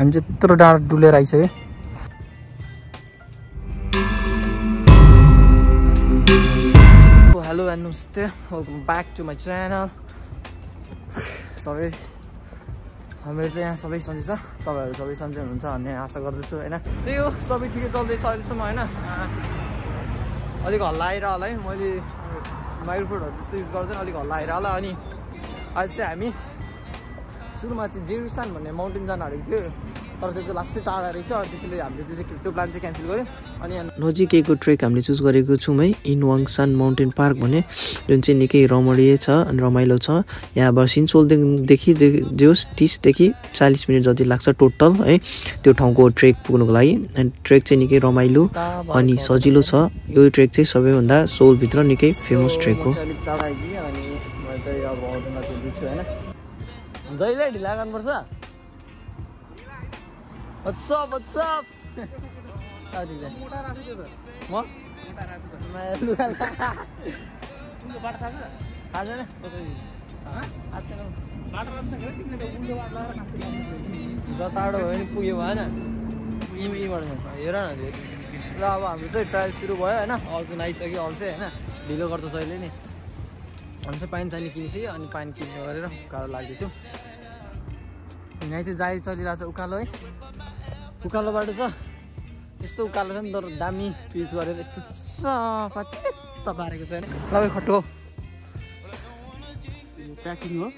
हामी यत्रो डाँडा डुलेर आइसक्यो हेलो एन्ड नमस्ते welcome back to my channel सबै हामीहरू चाहिँ यहाँ सबै सन्चै छ। तपाईँहरू सबै सन्चै हुनुहुन्छ भन्ने आशा गर्दछु होइन? त्यही हो सबै ठिकै चल्दैछ अहिलेसम्म होइन? अलिक हल्लाएर होला है। मैले माइक्रोफोनहरू त्यस्तो युज गर्दैन अलिक हल्लाएर होला अनि आज चाहिँ हामी सुरुमा चाहिँ जेरुसान भन्ने माउन्टेन जान आँटेको थियो। तर त्यो चाहिँ लास्टै टाढा रहेछ अनि त्यसैले हामीले चाहिँ त्यो प्लान चाहिँ क्यान्सल गऱ्यो। अनि नजिकैको ट्रेक हामीले चुज गरेको छौँ है इनवाङसान माउन्टेन पार्क भन्ने जुन चाहिँ निकै रमणीय छ अनि रमाइलो छ। यहाँबाट सिन्चोलदेखि जोस् तिसदेखि चालिस मिनट जति लाग्छ टोटल है। त्यो ठाउँको ट्रेक पुग्नुको लागि। अनि ट्रेक चाहिँ निकै रमाइलो अनि सजिलो छ। यो ट्रेक चाहिँ सबैभन्दा सोलभित्र निकै फेमस ट्रेक हो। जहिले ढिला गर्नुपर्छ। जताबाट भयो भने पुग्यो भएन। हेर न ल अब हाम्रो चाहिँ ट्रायल सुरु भयो होइन? अर्जुन आइसक्यो अल्छे होइन? ढिलो गर्छ जहिले नि। हामी चाहिँ पानी सानी किनिसक्यो अनि पानी किन्नु गरेर उकालो लाग्दैछु। यहाँ चाहिँ जारी चलिरहेको छ उकालो है। उकालो बाटो छ। त्यस्तो उकालो छ नि तर दामी पिच गरेर यस्तो सफा चित्त पारेको छ होइन। खट्टु। हो प्याकिङ हो।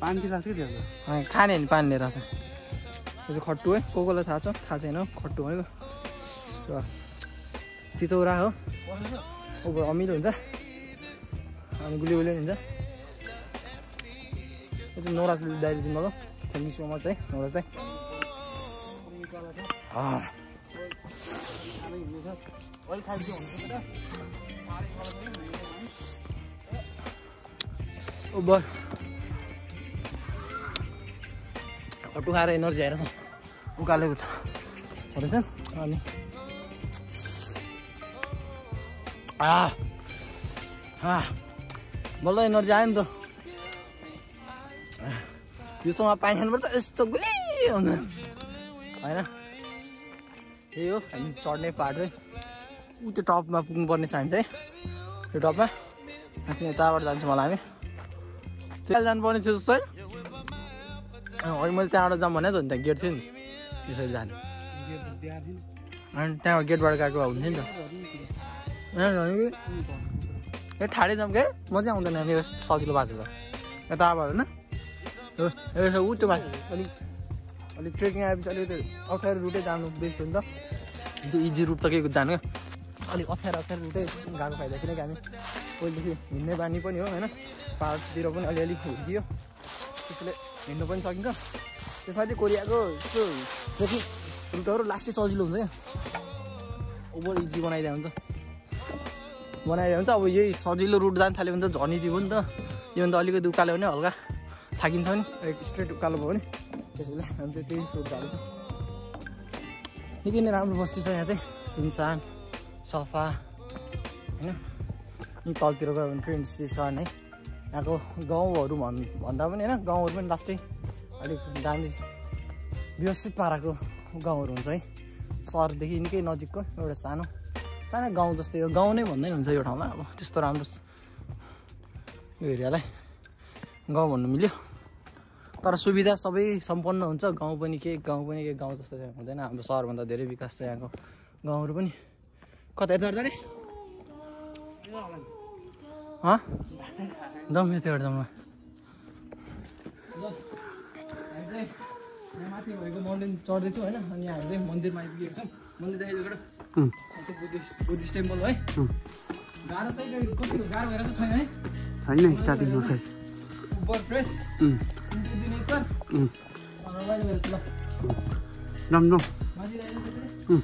पानी दिइरहेको छ कि त्यो खाने नि पानी लिएर आएको छ खट्टु है। को कोलाई थाहा छ? थाहा छैन हो, खट्टु भनेको र तितौरा हो। ऊ अमिलो हुन्छ। अनि गुली गुली हुन्छ यो चाहिँ नौराज दाइले दिनुभएको थ्याङ्क यू सो मच है नौराज दाई आह, ओ बर खट्टु खाएर एनर्जी आएर छ उकालेको छ छँदैछ अनि बल्ल एनर्जी आयो नि त योसँग पानी खानुपर्छ यस्तो गुली हुन्छ होइन त्यही हो हामी चढ्ने पार्ट चाहिँ ऊ त्यो टपमा पुग्नुपर्ने छ हामी चाहिँ त्यो टपमा चाहिँ यताबाट जान्छौँ होला हामी त्यहाँ जानुपर्ने थियो जस्तो अहिले मैले त्यहाँबाट जाऊँ भने त नि त्यहाँ गेट थियो नि त्यसरी जाने अनि त्यहाँबाट गेटबाट गएको हुन्थ्यो नि त ए ठाडै जाऊँ के म चाहिँ आउँदैन मेरो सजिलो बाटो छ यताबाट होइन ए ऊ त्यो बाटो अलिक अलिक ट्रेकिङ आएपछि अलिकति अप्ठ्यारो रुटै जानु बेस्ट हो नि त त्यो इजी रुट त के जानु क्या अलिक अप्ठ्यारो अप्ठ्यारो रुटै गएको फाइदा किनकि हामी पहिलेदेखि हिँड्ने बानी पनि हो होइन पाहाडतिर पनि अलिअलि हिँडियो त्यसले हिँड्नु पनि सकिन्छ त्यसमा चाहिँ कोरियाको ट्रेकिङ रुटहरू लास्टै सजिलो हुन्छ क्या ओभर इजी बनाइदिएको हुन्छ बनाइदिएको हुन्छ अब यही सजिलो रुट जानु थाल्यो भने त झनी हो नि त। योभन्दा अलिकति उकालो भने हल्का थाकिन्छ नि। अलिक स्ट्रेट उकालो भयो भने त्यसैले हामी चाहिँ त्यही रुट जाँदैछ। निकै नै राम्रो बस्ती छ यहाँ चाहिँ। सुनसान सफा होइन? यहीँ तलतिर गयो भने इन्डस्ट्री छ है? यहाँको गाउँहरू भन् भन्दा पनि होइन? गाउँहरू पनि लास्टै अलिक दामी व्यवस्थित पाराको गाउँहरू हुन्छ है? सहरदेखि निकै नजिकको एउटा सानो सानो गाउँ जस्तै यो गाउँ नै भन्दै हुन्छ यो ठाउँमा अब। त्यस्तो राम्रो यो एरियालाई गाउँ भन्नु मिल्यो। तर सुविधा सबै सम्पन्न हुन्छ। गाउँ पनि के गाउँ पनि के गाउँ जस्तो चाहिँ हुँदैन। हाम्रो सहरभन्दा धेरै विकास छ यहाँको गाउँहरू पनि। कता हेर्दा हँ? जाउँ हेर्दा म। हामी चाहिँ यहाँ माथि भएको चढ्दैछु होइन। अनि हामी चाहिँ मन्दिरमा आइपुगेको छौँ। मन्दिर देखाइदिएको त्यो बुद्धिस्ट बुद्धिस्ट टेम्पल हो है? गाह्रो चाहिँ कति गाह्रो भएर चाहिँ छैन है? छैन स्टार्टिङमा खै। उपर फ्रेस उम्, नेचर उम्, रमाइलो भएर ल। जाउँ जाउँ माथि उम्,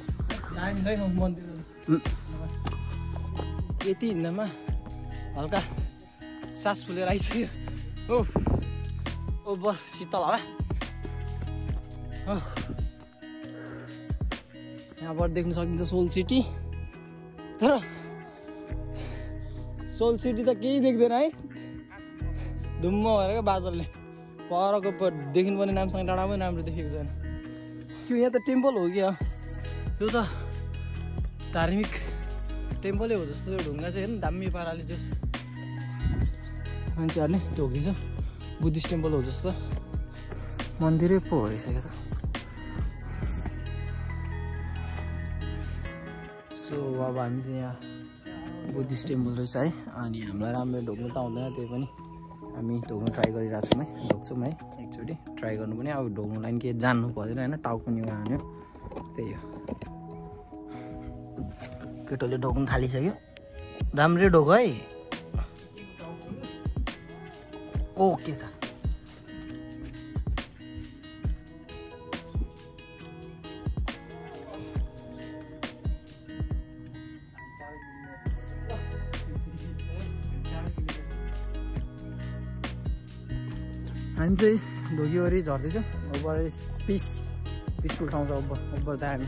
हामी छैन मन्दिर। उम्, यति हिँड्दामा हल्का सास फुलेर आइसक्यो। हो ओ बर शीतल हावा। हो यहाँबाट देख्न सकिन्छ सोल सिटी। तर सोल सिटी त केही देख्दैन है। धुम्म भएर क्या बादलले। परको देखिनु पर्ने नामसँग डाँडा पनि राम्रो देखेको छैन। क्यों यहाँ त टेम्पल हो क्या? यो त धार्मिक टेम्पलै हो जस्तो यो ढुङ्गा चाहिँ हेर्नु दामी पाराले त्यो। मान्छेहरूले ढोगेको छ बुद्धिस्ट टेम्पल हो जस्तो। मन्दिरै पो भइसक्यो त। सो अब हामी चाहिँ यहाँ बुद्धिस्ट टेम्पल रहेछ है। अनि हामीलाई राम्रो ढोक्नु त आउँदैन त्यही पनि हामी ढोक्नु ट्राई गरिरहेको छौँ है। ढोक्छौँ है एकचोटि ट्राई गर्नु पनि। अब ढोक्नु लागि केही जान्नु पर्दैन होइन? टाउको निमा हान्यो। त्यही हो। केटोले ढोक्नु थालिसक्यो। राम्रै ढोक है। ओके छ। हामी चाहिँ ढोकीवरि झर्दैछौँ। अब पिस पिसफुल ठाउँ छ अब अब त हामी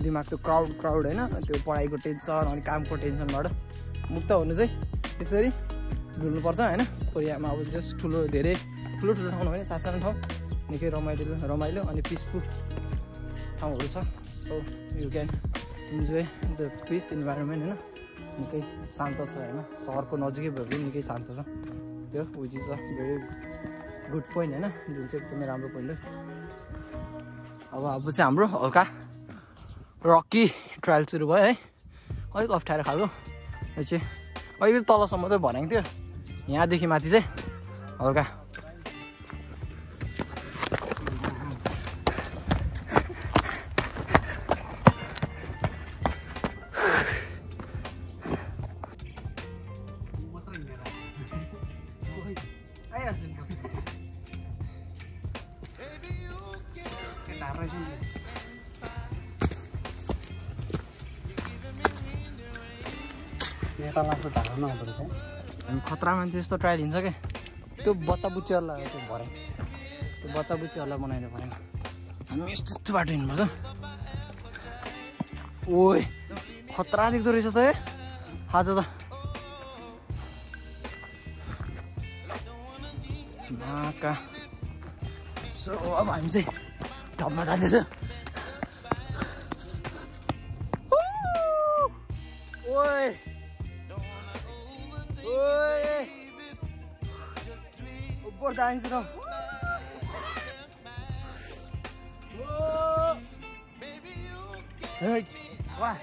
दिमाग त्यो क्राउड क्राउड होइन। त्यो पढाइको टेन्सन अनि कामको टेन्सनबाट मुक्त हुनु चाहिँ त्यसरी डुल्नुपर्छ होइन। कोरियामा अब जस्ट ठुलो धेरै ठुलो ठुलो ठाउँ होइन सानो सानो ठाउँ। निकै रमाइलो रमाइलो अनि पिसफुल ठाउँहरू छ। So you can enjoy the peace environment होइन। निकै शान्त छ होइन। सहरको नजिकै भए पनि निकै शान्त छ। त्यो which is a very good point होइन जुन चाहिँ एकदमै राम्रो पोइन्ट अब अब चाहिँ हाम्रो हल्का रकी ट्रायल सुरु भयो है। अलिक अप्ठ्यारो खालको। यो चाहिँ अलिकति तलसम्म चाहिँ भनेको थियो। यहाँदेखि माथि चाहिँ हल्का यता लाग्छ नहुँदो रहेछ हामी खतरा मान्छे यस्तो ट्रायल हिँड्छ क्या त्यो बच्चा बुच्चीहरूलाई त्यो भरे। त्यो बच्चा बुच्चीहरूलाई बनाइदियो भने हामी यस्तो यस्तो बाटो हिँड्नुपर्छ। ओए खतरा देख्दो रहेछ त है आज त। नाका। सो अब हामी चाहिँ टपमा जाँदैछ। उपर दामी छ त वाह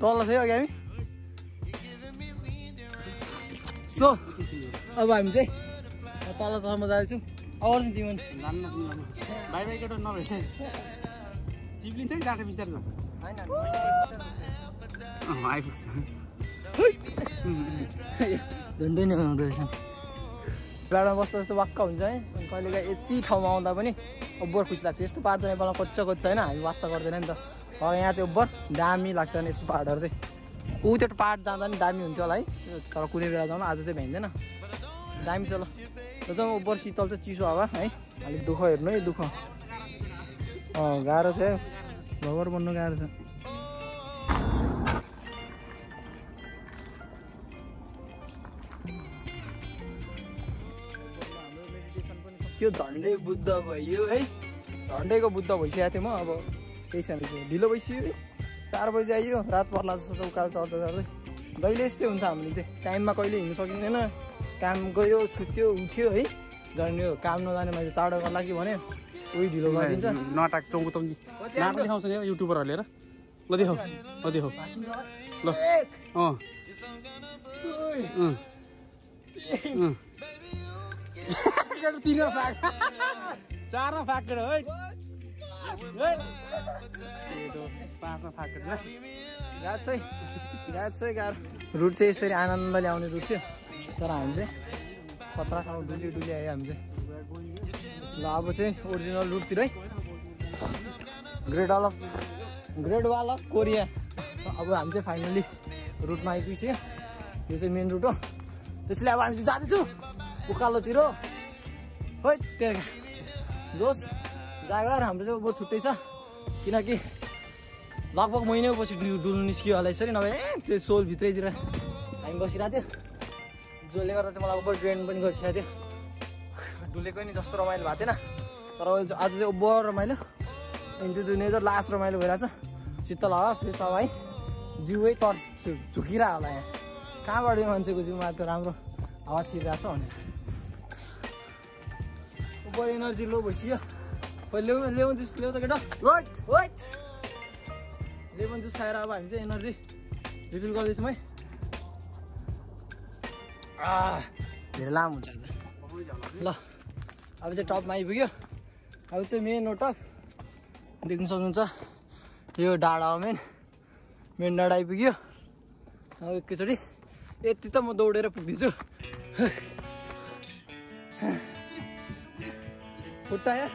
तल थियो हामी सो अब हामी चाहिँ तलसम्म जाँदैछौँ अब चाहिँ तिमी बाई बाई केटो नभए चिप्लिन्छ नि गाडी बिस्तारै गर्छ आइपुग्छ झन्डै नै हुँदो रहेछ बाटोमा बस्दा जस्तो वाक्क हुन्छ है। अनि कहिलेकाहीँ यति ठाउँमा आउँदा पनि ओभर खुसी लाग्छ। यस्तो पाहाड त नेपालमा कति छ छैन हामी वास्ता गर्दैन नि त। तर यहाँ चाहिँ ओभर दामी लाग्छ नि यस्तो पाहाडहरू चाहिँ। ऊ त्यो पाहाड जाँदा नि दामी हुन्थ्यो होला है। तर कुनै बेला जाउँ आज चाहिँ भ्याइँदैन। दामी छ ल। चाहिँ ओभर शीतल चाहिँ चिसो हावा है। अलिक दुःख हेर्नु है दुःख। अँ गाह्रो छ। है भगर बन्नु गाह्रो छ। त्यो झन्डै बुद्ध भइयो है। झन्डैको बुद्ध भइसकेको थिएँ म अब केही छैन ढिलो भइसक्यो है चार बजी आइयो रात पर्ला जस्तो उकालो चढ्दै चढ्दै। जहिले यस्तै हुन्छ हामीले चाहिँ। टाइममा कहिले हिँड्नु सकिँदैन। काम गयो सुत्यो उठ्यो है। झन् यो काम नजाने मान्छे चाँडो गर्ला कि भने उही ढिलो गरिदिन्छ। नटाक चौको तङ्गी नाटक देखाउँछ नि युट्युबरहरूले हेर ल देखाउ। ल देखाउ। ल। अँ। अँ। अँ तिन फाक चार फाकेर है। ल। चाहिँ गाह्रो। रुट चाहिँ यसरी आनन्दले आउने रुट थियो। तर हामी चाहिँ खतरा ठाउँ डुली डुली आयो हामी चाहिँ। ल अब चाहिँ ओरिजिनल रुटतिर है। Great wall of great wall of Korea अब हामी चाहिँ फाइनली रुटमा आइपुग्यो यो चाहिँ मेन रुट हो। त्यसैले अब हामी चाहिँ जाँदैछौँ उकालोतिर है तेर्का जोस् जागर हाम्रो चाहिँ अब छुट्टै छ। किनकि लगभग महिनै पछि डुल्नु निस्कियो होला। यसरी नभए त्यो सोलभित्रैतिर हामी बसिरहेको थियो। जसले गर्दा चाहिँ मलाई ओभर ड्रेन पनि गरिसकेको थियो। डुलेको नि जस्तो रमाइलो भएको थिएन। तर आज चाहिँ ओभर रमाइलो। इन्टु दुनियाँ त लास्ट रमाइलो भइरहेछ। शीतल हावा फ्रेस हावा है। जिउै तर झुकिरह होला यहाँ। कहाँबाट मान्छेको जिउमा त राम्रो हावा छिरिरहेछ भने ऊपर एनर्जी लो भइसक्यो खोइ ल्याउ ल्याउ जुस ल्याउ त केटा वेट वेट लेमन जुस खाएर अब हामी चाहिँ एनर्जी रिफिल गर्दैछौँ है धेरै लामो हुन्छ ल अब चाहिँ टपमा आइपुग्यो अब चाहिँ मेन हो टप देख्न सक्नुहुन्छ यो डाँडा हो मेन मेन डाँडा आइपुग्यो अब एकैचोटि यति त म दौडेर पुगिदिन्छु खुट्टा यार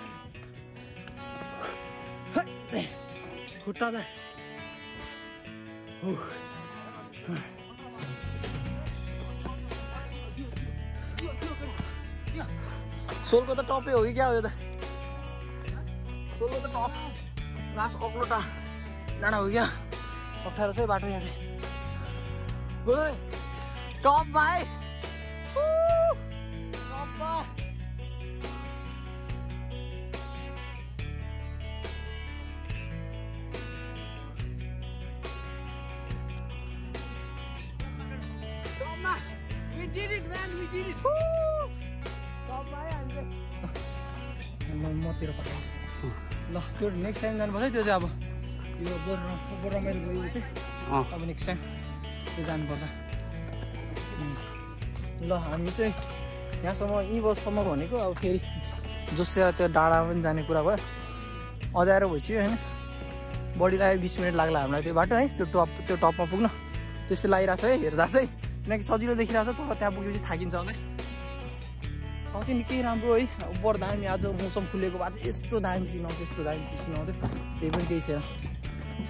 खुट्टा त उह। सोलको त टपै हो कि क्या हो यो त सोलको त टप लास्ट अग्लो टा डाँडा हो क्या अप्ठ्यारो चाहिँ बाटो यहाँ चाहिँ ओए, टपमा it man we did it Woo! म मतिर पठाउँ ल त्यो नेक्स्ट टाइम जानुपर्छ है त्यो चाहिँ अब यो बोर बोर रमाइलो गयो चाहिँ अँ अब नेक्स्ट टाइम त्यो जानुपर्छ. ल हामी चाहिँ यहाँसम्म यहीँ बससम्म भनेको अब फेरि जोसिया त्यो डाँडामा पनि जाने कुरा भयो अँध्यारो भइसक्यो होइन बढी लाग्यो बिस मिनट लाग्ला हामीलाई त्यो बाटो है त्यो टप त्यो टपमा पुग्न त्यस्तो लागिरहेको छ है हेर्दा चाहिँ किनकि सजिलो देखिरहेको छ तर त्यहाँ पुगेपछि थाकिन्छ होला अब चाहिँ निकै राम्रो है। बर दामी आज मौसम खुलेको चाहिँ यस्तो दामी सिन आउँथ्यो यस्तो दामी सिन आउँथ्यो त्यही पनि केही छैन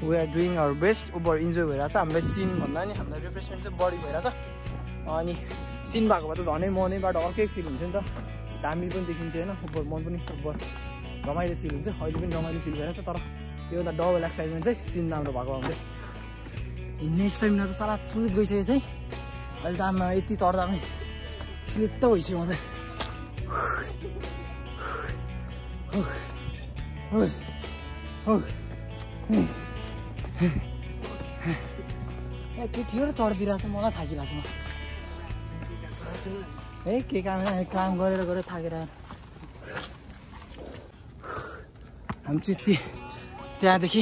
we are doing our best over enjoy भइरहेछ हामीलाई सिन भन्दा नि हामीलाई रिफ्रेसमेन्ट चाहिँ बढी भइरहेछ अनि सिन भएको भए त झनै मनैबाट अर्कै फिल हुन्थ्यो नि त। दामी पनि देखिन्थ्यो होइन ओभर मन पनि ओभर रमाइलो फिल हुन्थ्यो। अहिले पनि रमाइलो फिल भइरहेछ तर योभन्दा डबल एक्साइटमेन्ट चाहिँ सिन राम्रो भएको हुन्थ्यो। नेक्स्ट टाइम त चला चुलित गइसकेको चाहिँ अहिले आमा यति चढ्दामै सिलित्त भइसक्यो म चाहिँ के थियो र चढिदिइरहेको छ? मलाई थाकिरहेको छ। म है के काम काम गरेर गरेर थाकेर हामी चाहिँ यति त्यहाँदेखि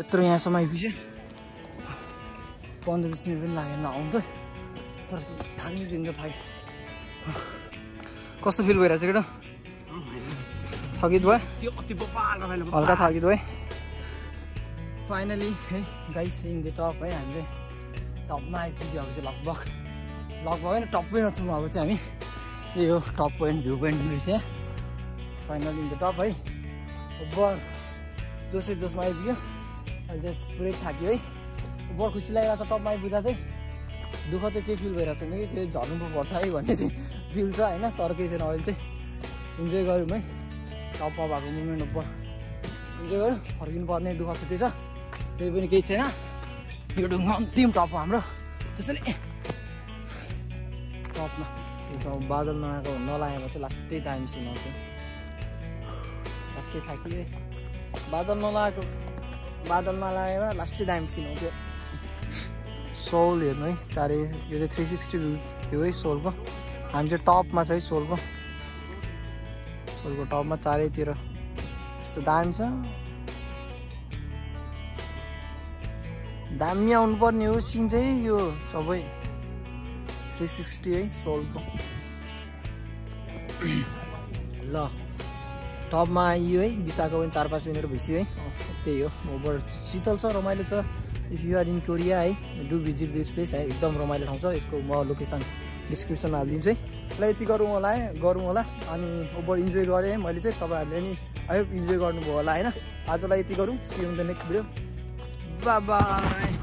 यत्रो यहाँसम्म आइपुग्यो। पन्ध्र बिस मिनट पनि लागेन। आउनु त। तर थाक्ने दिन त थाक्यो कस्तो फिल भइरहेछ केटा? थकित भयो? हल्का थकित भयो फाइनली है गाइस इन द टप है हामीले टपमा आइपुग्यो अब चाहिँ लगभग। लगभग होइन टपमै नछौँ अब चाहिँ हामी। यही हो टप पोइन्ट भ्यू पोइन्ट रहेछ फाइनली इन द टप है बर जोसै जोसमा आइपुग्यो। अहिले चाहिँ पुरै थाक्यो है बर खुसी लागिरहेको छ टपमा आइपुग्दा चाहिँ। दुःख चाहिँ के फिल भइरहेको छैन कि फेरि झर्नु पो पर्छ है भन्ने चाहिँ फिल छ होइन तर केही छैन अहिले चाहिँ इन्जोय गऱ्यौँ है। टपमा भएको मुभमेन्ट ऊपर इन्जोय गऱ्यो फर्किनु पर्ने दुःख चाहिँ त्यही छ। त्यही पनि केही छैन। यो ढुङ्गा अन्तिम टप हो हाम्रो। त्यसैले टपमा बादल नआएको नलागेको चाहिँ लास्टै दामी सुनाउँथ्यो लास्टै थाकियो। बादल नलागेको बादल नलागेमा लास्टै दामी सुनाउँथ्यो सोल हेर्नु है चारे यो चाहिँ थ्री सिक्सटी भ्यू भ्यू है सोलको हामी चाहिँ टपमा छ है सोलको सोलको टपमा चारैतिर यस्तो दामी छ दामी आउनुपर्ने हो सिन चाहिँ यो सबै थ्री सिक्सटी है सोलको ल टपमा आइयो है बिसाएको पनि चार पाँच मिनट भइसक्यो है त्यही हो ओभर शीतल छ रमाइलो छ if you are in Korea है डु भिजिट दिस प्लेस है एकदम रमाइलो ठाउँ छ यसको म लोकेसन डिस्क्रिप्सनमा हालिदिन्छु है ल यति गरौँ होला है गरौँ होला। अनि ओभर इन्जोय गरेँ है मैले चाहिँ तपाईँहरूले नि आई होप इन्जोय गर्नुभयो होला होइन? आजलाई यति गरौँ। See in the next video bye